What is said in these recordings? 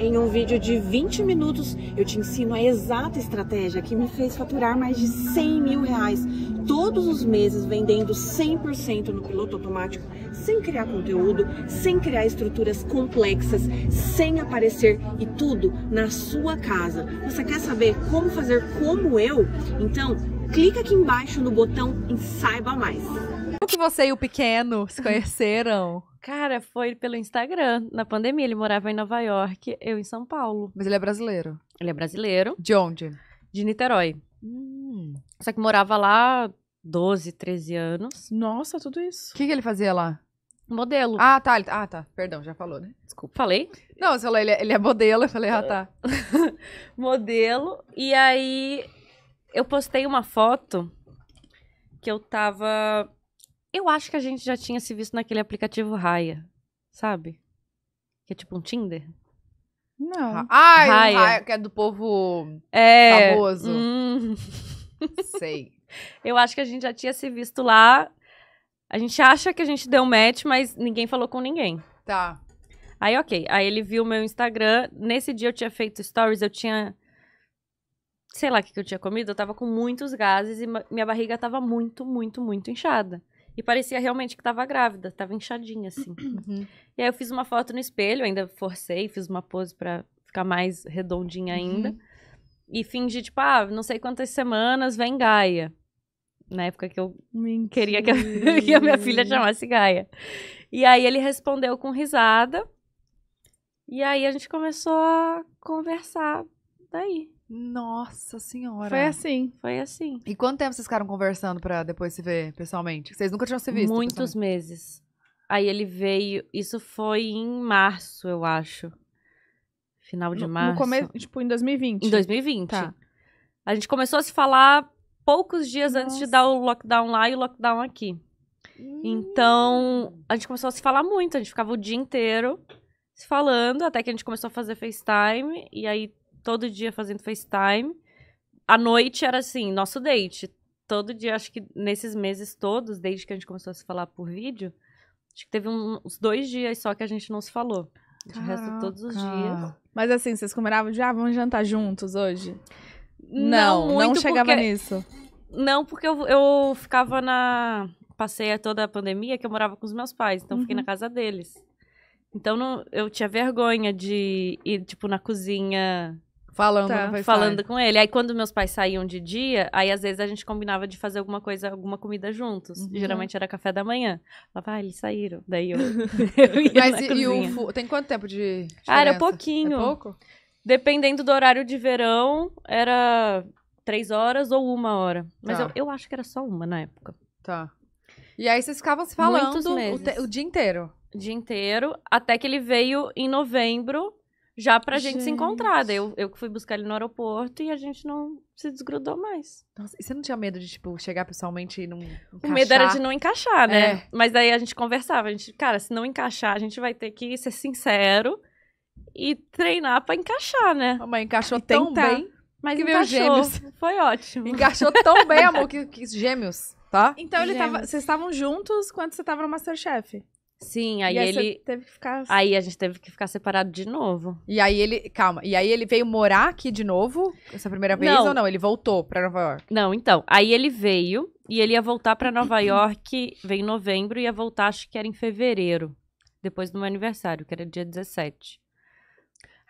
Em um vídeo de 20 minutos, eu te ensino a exata estratégia que me fez faturar mais de 100 mil reais todos os meses vendendo 100% no piloto automático, sem criar conteúdo, sem criar estruturas complexas, sem aparecer e tudo na sua casa. Você quer saber como fazer como eu? Então, clica aqui embaixo no botão e saiba mais. Como que você e o pequeno se conheceram? Cara, foi pelo Instagram. Na pandemia, ele morava em Nova York, eu em São Paulo. Mas ele é brasileiro. Ele é brasileiro, De onde? de Niterói. Hum. Só que morava lá 12, 13 anos. Nossa, tudo isso. O que, que ele fazia lá? Modelo. Ah, tá. ele- Ah, tá. Perdão, já falou, né? Desculpa. Falei? Não, você falou, ele é, ele é modelo. Eu falei, ah, tá. modelo. E aí eu postei uma foto que eu tava. Eu acho que a gente já tinha se visto naquele aplicativo Raya, sabe? Que é tipo um Tinder. Não. Ah, o Raya. Raya, que é do povo É. famoso. hum, Sei. eu acho que a gente já tinha se visto lá. A gente acha que a gente deu match, mas ninguém falou com ninguém. Tá. Aí, ok. Aí ele viu meu Instagram. Nesse dia eu tinha feito stories, eu tinha. Sei lá o que, que eu tinha comido. Eu tava com muitos gases e minha barriga tava muito, muito, muito inchada. E parecia realmente que tava grávida, tava inchadinha, assim. Uhum. E aí eu fiz uma foto no espelho, ainda forcei, fiz uma pose pra ficar mais redondinha ainda. Uhum. E fingi, tipo, ah, não sei quantas semanas vem Gaia. Na época que eu queria que a, que a minha filha chamasse Gaia. E aí ele respondeu com risada. E aí a gente começou a conversar daí. Nossa senhora. Foi assim. Foi assim. E quanto tempo vocês ficaram conversando pra depois se ver pessoalmente? Vocês nunca tinham se visto? Muitos meses. Aí ele veio. Isso foi em março, eu acho. Final de No, março. no começo, tipo, em 2020. Em 2020. Tá. A gente começou a se falar poucos dias antes de Nossa. dar o lockdown lá e o lockdown aqui. Então, a gente começou a se falar muito. A gente ficava o dia inteiro se falando, até que a gente começou a fazer FaceTime. E aí, todo dia fazendo FaceTime. À noite era assim, nosso date. Todo dia, acho que nesses meses todos, desde que a gente começou a se falar por vídeo, acho que teve um- uns dois dias só que a gente não se falou. De resto, todos os dias. Mas assim, vocês combinavam de, ah, vamos jantar juntos hoje? Não, não muito chegava porque... nisso. Não, porque eu, eu ficava na. Passei toda a pandemia que eu morava com os meus pais, então eu fiquei Uhum. na casa deles. Então não, eu tinha vergonha de ir, tipo, na cozinha Falando Tá. FaceTime. falando com ele. Aí quando meus pais saíam de dia, aí às vezes a gente combinava de fazer alguma coisa, alguma comida juntos. Uhum. Geralmente era café da manhã. Falava, ah, eles saíram. Daí eu, eu ia Mas na e, e o Tem quanto tempo de Ah, era diferença? pouquinho. É pouco? Dependendo do horário de verão, era três horas ou uma hora. Mas Tá. eu, eu acho que era só uma na época. Tá. E aí vocês ficavam se falando o, te- o dia inteiro. o dia inteiro, até que ele veio em novembro, já pra gente, se Gente. encontrar. Daí eu, eu que fui buscar ele no aeroporto e a gente não se desgrudou mais. Nossa, e você não tinha medo de, tipo, chegar pessoalmente e não O medo era de não encaixar, né? É. Mas daí a gente conversava, a gente, cara, se não encaixar, a gente vai ter que ser sincero e treinar pra encaixar, né? Mamãe encaixou E tão tentar. bem. Mas Que veio encaixou. gêmeos. Foi ótimo. Encaixou tão bem, amor, que, que gêmeos, tá? Então ele tava. Gêmeos. Vocês estavam juntos quando você tava no Masterchef. Sim, aí aí ele. teve que ficar. Aí a gente teve que ficar separado de novo. E aí ele, calma, e aí ele veio morar aqui de novo, essa primeira vez Não. ou não? Ele voltou pra Nova York. Não, então, aí ele veio e ele ia voltar pra Nova York, veio em novembro e ia voltar, acho que era em fevereiro, depois do meu aniversário, que era dia 17.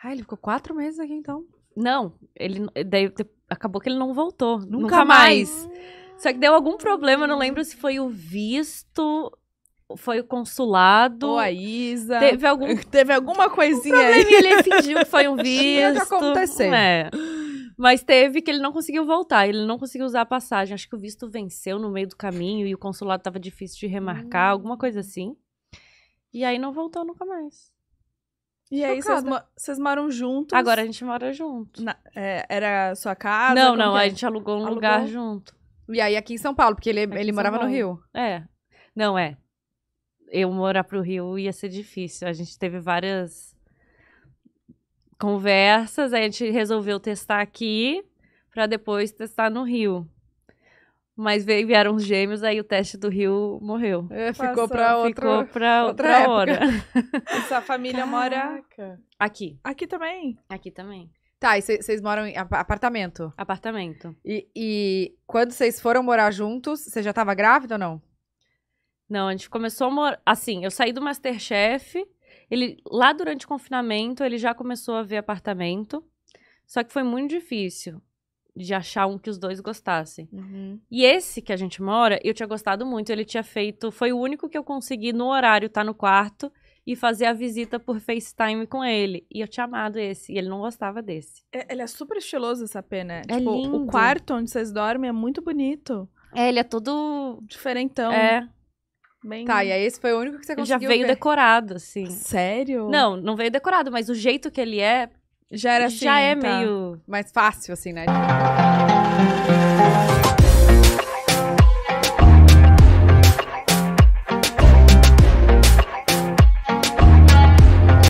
Ah, ele ficou quatro meses aqui então. Não, ele daí acabou que ele não voltou, nunca, Nunca mais. Só que deu algum problema, não lembro se foi o visto, foi o consulado. Ou a Isa. Teve algum Teve alguma coisinha aí. problema e ele fingiu que foi um que visto. acontecer. É. Mas teve que ele não conseguiu voltar, ele não conseguiu usar a passagem. Acho que o visto venceu no meio do caminho e o consulado tava difícil de remarcar, alguma coisa assim. E aí não voltou nunca mais. E aí vocês, Chocada. mo- vocês moram juntos. Agora a gente mora junto. Na- é, era sua casa? não, não, que a é? gente alugou um Alugou? lugar junto. E aí aqui em São Paulo, porque ele, Aqui ele morava no. Rio. É. Não, é. Eu morar pro Rio ia ser difícil. A gente teve várias conversas, aí a gente resolveu testar aqui pra depois testar no Rio. Mas veio, vieram os gêmeos, aí o teste do Rio morreu. É, ficou pra outro... Ficou pra outra outra, hora. E sua família mora Aqui. aqui também. Aqui também. Tá, e vocês moram em ap- apartamento. Apartamento. E, e quando vocês foram morar juntos, você já tava grávida ou não? Não, a gente começou a morar. Assim, eu saí do Masterchef. Ele, lá durante o confinamento, ele já começou a ver apartamento. Só que foi muito difícil de achar um que os dois gostassem. E esse que a gente mora, eu tinha gostado muito. Ele tinha feito. Foi o único que eu consegui no horário estar no quarto e fazer a visita por FaceTime com ele. E eu tinha amado esse. E ele não gostava desse. É- Ele é super estiloso, esse AP, né? É tipo, lindo. o quarto onde vocês dormem é muito bonito. É, ele é todo. Diferentão. é, Bem... Tá, e aí esse foi o único que você conseguiu. Ele já veio ver. decorado, assim. Sério? Não, não veio decorado, mas o jeito que ele é. Já era já assim. Já é tá. meio. Mais fácil, assim, né?